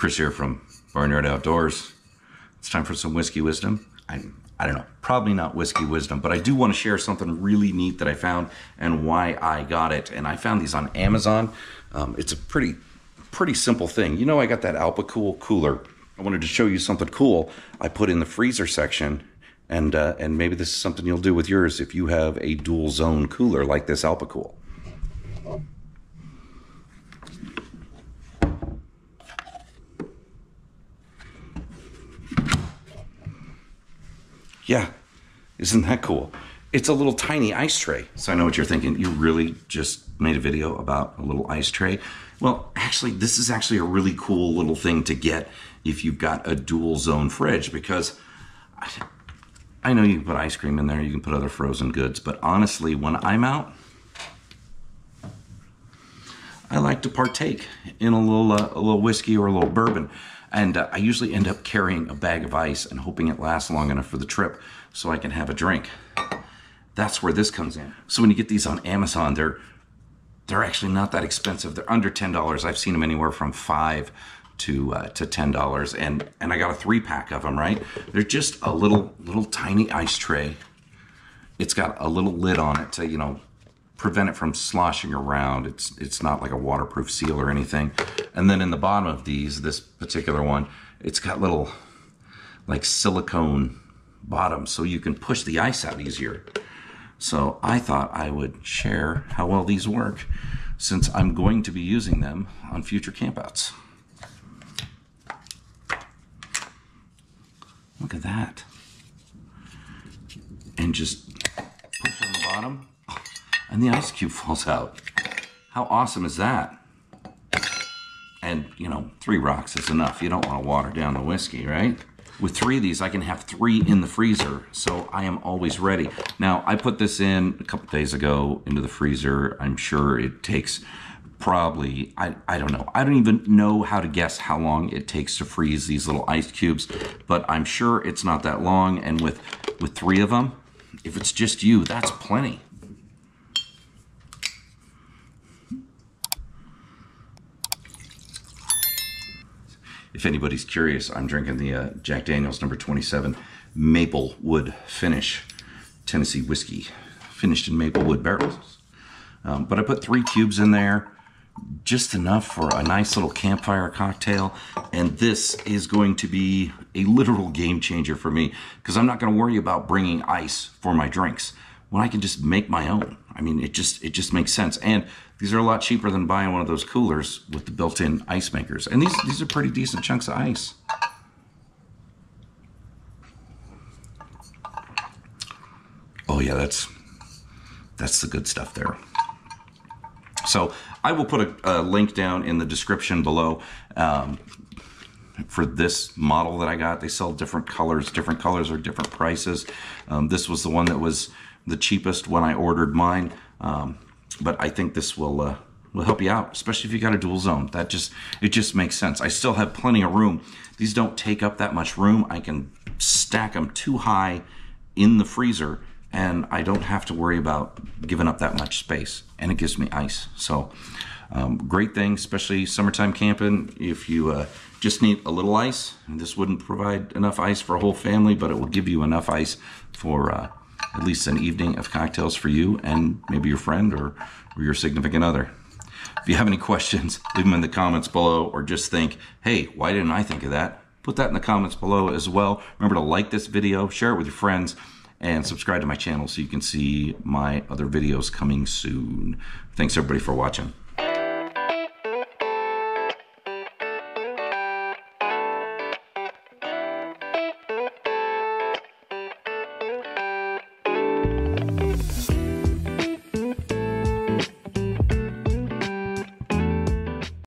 Chris here from Barnyard Outdoors. It's time for some whiskey wisdom. I, I don't know, probably not whiskey wisdom, but I do want to share something really neat that I found and why I got it. And I found these on Amazon. Um, it's a pretty, pretty simple thing. You know, I got that Alpicool cooler. I wanted to show you something cool. I put in the freezer section and uh, and maybe this is something you'll do with yours if you have a dual zone cooler like this Alpicool. Yeah, isn't that cool? It's a little tiny ice tray. So I know what you're thinking. You really just made a video about a little ice tray. Well, actually, this is actually a really cool little thing to get if you've got a dual zone fridge because I know you can put ice cream in there, you can put other frozen goods, but honestly, when I'm out, I like to partake in a little uh, a little whiskey or a little bourbon. And uh, I usually end up carrying a bag of ice and hoping it lasts long enough for the trip so I can have a drink. That's where this comes in. So when you get these on Amazon, they're they're actually not that expensive. They're under ten dollars. I've seen them anywhere from five to uh, to ten dollars, and and I got a three pack of them. Right? They're just a little little tiny ice tray. It's got a little lid on it to you know prevent it from sloshing around. It's it's not like a waterproof seal or anything. And then in the bottom of these, this particular one, it's got little like silicone bottoms so you can push the ice out easier. So I thought I would share how well these work since I'm going to be using them on future campouts. Look at that. And just push on the bottom and the ice cube falls out. How awesome is that? And, you know, three rocks is enough. You don't want to water down the whiskey, right? With three of these, I can have three in the freezer, so I am always ready. Now, I put this in a couple days ago into the freezer. I'm sure it takes probably, I, I don't know. I don't even know how to guess how long it takes to freeze these little ice cubes, but I'm sure it's not that long. And with, with three of them, if it's just you, that's plenty. If anybody's curious, I'm drinking the uh, Jack Daniels number 27 maple wood finish Tennessee whiskey, finished in maple wood barrels. Um, but I put three cubes in there, just enough for a nice little campfire cocktail. And this is going to be a literal game changer for me because I'm not going to worry about bringing ice for my drinks when I can just make my own. I mean, it just it just makes sense. And these are a lot cheaper than buying one of those coolers with the built-in ice makers. And these these are pretty decent chunks of ice. Oh yeah, that's that's the good stuff there. So I will put a, a link down in the description below um, for this model that I got. They sell different colors. Different colors are different prices. Um, this was the one that was the cheapest when I ordered mine. Um, but I think this will uh, will help you out, especially if you got a dual zone. That just it just makes sense. I still have plenty of room. These don't take up that much room. I can stack them too high in the freezer and I don't have to worry about giving up that much space and it gives me ice. So um, great thing, especially summertime camping. If you uh, just need a little ice, this wouldn't provide enough ice for a whole family, but it will give you enough ice for uh, at least an evening of cocktails for you and maybe your friend or, or your significant other. If you have any questions, leave them in the comments below or just think, hey, why didn't I think of that? Put that in the comments below as well. Remember to like this video, share it with your friends, and subscribe to my channel so you can see my other videos coming soon. Thanks everybody for watching.